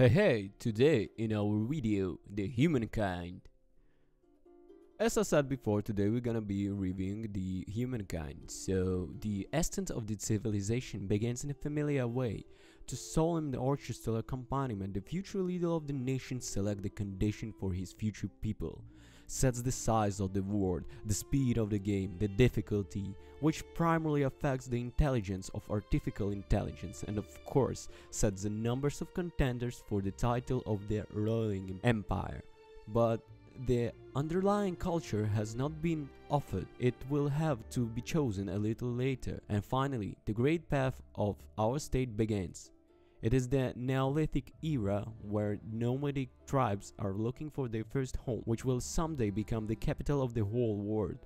Hey hey, today in our video, the humankind. As I said before, today we're gonna be reviewing the humankind. So, the essence of the civilization begins in a familiar way. To solemn the orchestral accompaniment, the future leader of the nation select the condition for his future people sets the size of the world, the speed of the game, the difficulty, which primarily affects the intelligence of artificial intelligence, and of course sets the numbers of contenders for the title of the ruling empire. But the underlying culture has not been offered, it will have to be chosen a little later. And finally, the great path of our state begins. It is the Neolithic era where nomadic tribes are looking for their first home, which will someday become the capital of the whole world,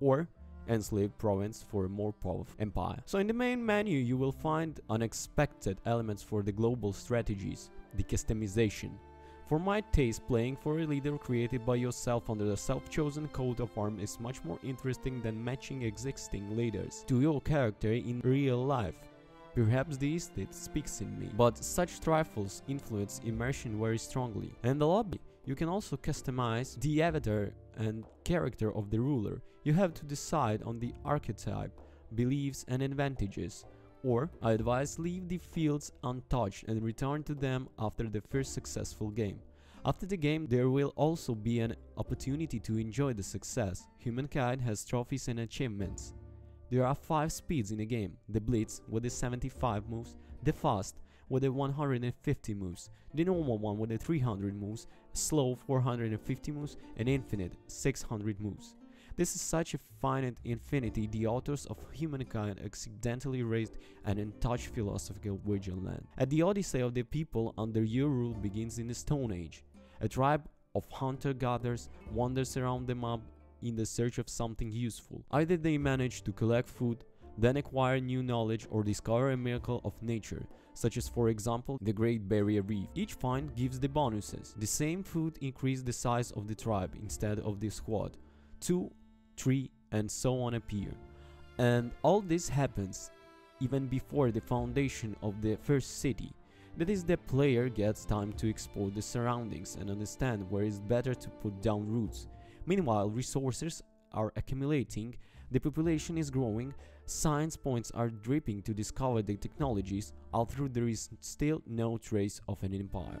or enslaved province for a more powerful empire. So in the main menu you will find unexpected elements for the global strategies, the customization. For my taste, playing for a leader created by yourself under a self-chosen coat of arms is much more interesting than matching existing leaders to your character in real life. Perhaps the estate speaks in me, but such trifles influence immersion very strongly. In the lobby, you can also customize the avatar and character of the ruler. You have to decide on the archetype, beliefs and advantages. Or, I advise leave the fields untouched and return to them after the first successful game. After the game, there will also be an opportunity to enjoy the success. Humankind has trophies and achievements. There are 5 speeds in the game, the Blitz with the 75 moves, the Fast with the 150 moves, the normal one with the 300 moves, slow 450 moves, and infinite 600 moves. This is such a finite infinity the authors of Humankind accidentally raised an untouched philosophical Virgin land. At the odyssey of the people under your rule begins in the Stone Age. A tribe of hunter-gatherers wanders around the map in the search of something useful. Either they manage to collect food, then acquire new knowledge or discover a miracle of nature, such as for example the Great Barrier Reef. Each find gives the bonuses. The same food increase the size of the tribe instead of the squad. 2, 3 and so on appear. And all this happens even before the foundation of the first city. That is the player gets time to explore the surroundings and understand where it's better to put down roots. Meanwhile, resources are accumulating, the population is growing, science points are dripping to discover the technologies, although there is still no trace of an empire.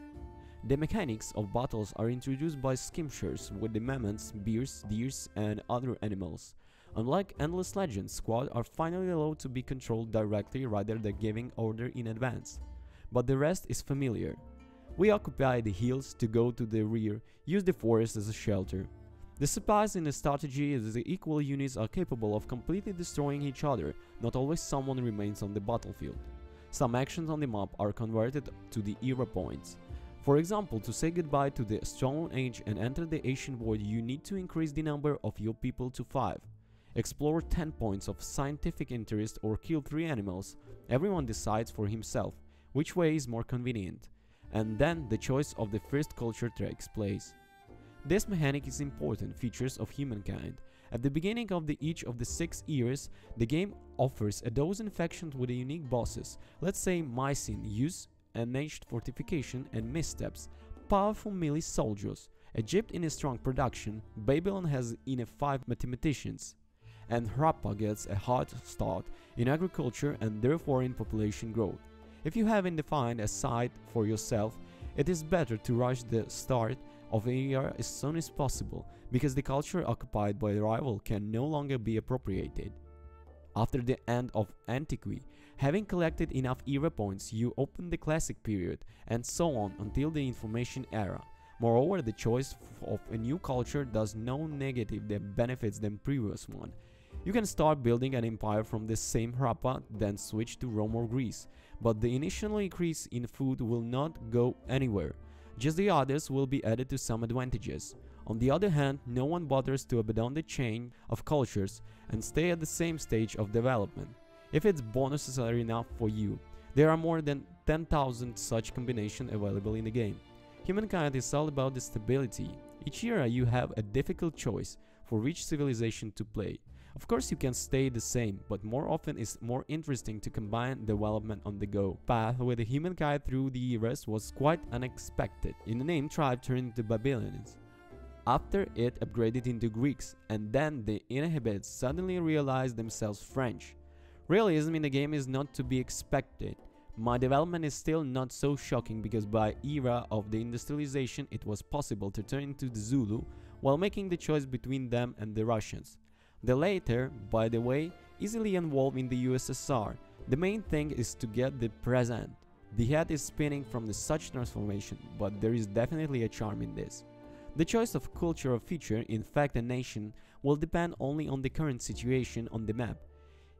The mechanics of battles are introduced by skirmishers with the mammoths, bears, deers, and other animals. Unlike Endless Legends, squad are finally allowed to be controlled directly rather than giving order in advance. But the rest is familiar. We occupy the hills to go to the rear, use the forest as a shelter, the surprise in the strategy is that the equal units are capable of completely destroying each other, not always someone remains on the battlefield. Some actions on the map are converted to the era points. For example, to say goodbye to the Stone Age and enter the Ancient Void you need to increase the number of your people to 5. Explore 10 points of scientific interest or kill 3 animals, everyone decides for himself which way is more convenient, and then the choice of the first culture takes place. This mechanic is important features of humankind. At the beginning of the each of the six years, the game offers a dozen factions with a unique bosses. Let's say Mycene use enhanced fortification and missteps, powerful melee soldiers. Egypt in a strong production, Babylon has in a 5 mathematicians, and Harappa gets a hard start in agriculture and therefore in population growth. If you haven't defined a site for yourself, it is better to rush the start of era as soon as possible because the culture occupied by the rival can no longer be appropriated. After the end of Antiquity, having collected enough era points, you open the classic period and so on until the information era. Moreover, the choice of a new culture does no negative that benefits the previous one. You can start building an empire from the same Harappa, then switch to Rome or Greece, but the initial increase in food will not go anywhere. Just the others will be added to some advantages. On the other hand, no one bothers to abandon the chain of cultures and stay at the same stage of development. If its bonuses are enough for you, there are more than 10,000 such combinations available in the game. Humankind is all about the stability. Each era you have a difficult choice for which civilization to play. Of course you can stay the same, but more often it's more interesting to combine development on the go. Path with the humankind through the eras was quite unexpected. In the name tribe turned into Babylonians. After it upgraded into Greeks, and then the inhabitants suddenly realized themselves French. Realism in the game is not to be expected. My development is still not so shocking because by era of the industrialization it was possible to turn into the Zulu while making the choice between them and the Russians. The latter, by the way, easily involved in the USSR. The main thing is to get the present. The head is spinning from the such transformation, but there is definitely a charm in this. The choice of cultural feature, in fact a nation, will depend only on the current situation on the map.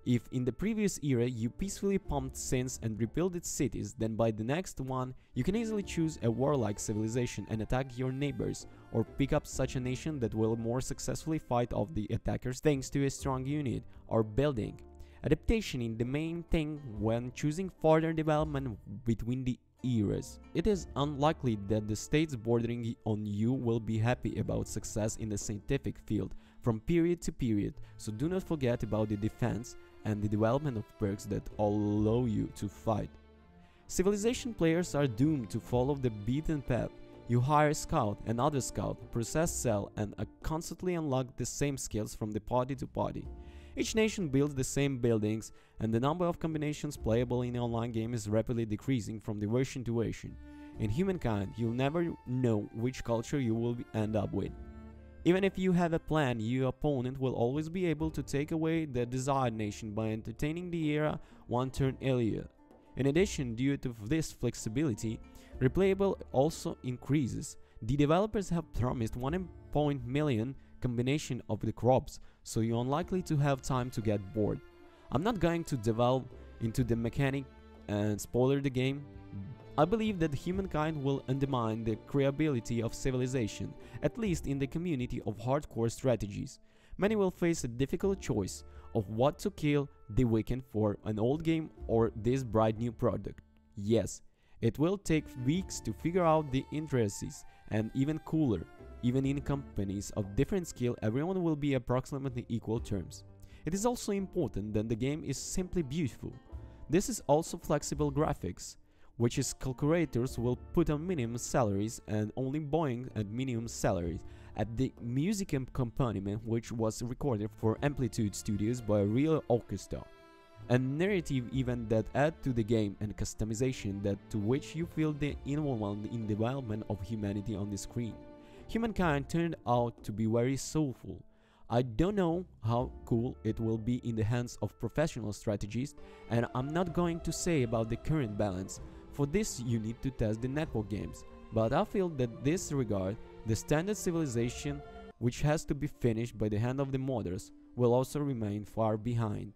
If in the previous era you peacefully pumped sins and rebuilt its cities, then by the next one you can easily choose a warlike civilization and attack your neighbors, or pick up such a nation that will more successfully fight off the attackers thanks to a strong unit or building. Adaptation is the main thing when choosing further development between the eras. It is unlikely that the states bordering on you will be happy about success in the scientific field from period to period, so do not forget about the defense and the development of perks that allow you to fight. Civilization players are doomed to follow the beaten path. You hire scout, another scout, process cell and constantly unlock the same skills from the party to party. Each nation builds the same buildings and the number of combinations playable in the online game is rapidly decreasing from the version to version. In humankind, you'll never know which culture you will end up with. Even if you have a plan, your opponent will always be able to take away the desired nation by entertaining the era one turn earlier. In addition, due to this flexibility, replayable also increases. The developers have promised 1 million combination of the crops, so you're unlikely to have time to get bored. I'm not going to delve into the mechanic and spoiler the game, I believe that humankind will undermine the credibility of civilization, at least in the community of hardcore strategies. Many will face a difficult choice of what to kill the weekend for an old game or this bright new product. Yes, it will take weeks to figure out the intricacies and even cooler, even in companies of different skill everyone will be approximately equal terms. It is also important that the game is simply beautiful. This is also flexible graphics, which is calculators will put on minimum salaries and only Boeing at minimum salaries at the music accompaniment which was recorded for Amplitude Studios by a real orchestra. A narrative event that add to the game and customization that to which you feel the involvement in development of humanity on the screen. Humankind turned out to be very soulful. I don't know how cool it will be in the hands of professional strategists and I'm not going to say about the current balance for this you need to test the network games, but I feel that this regard, the standard civilization which has to be finished by the hand of the modders will also remain far behind.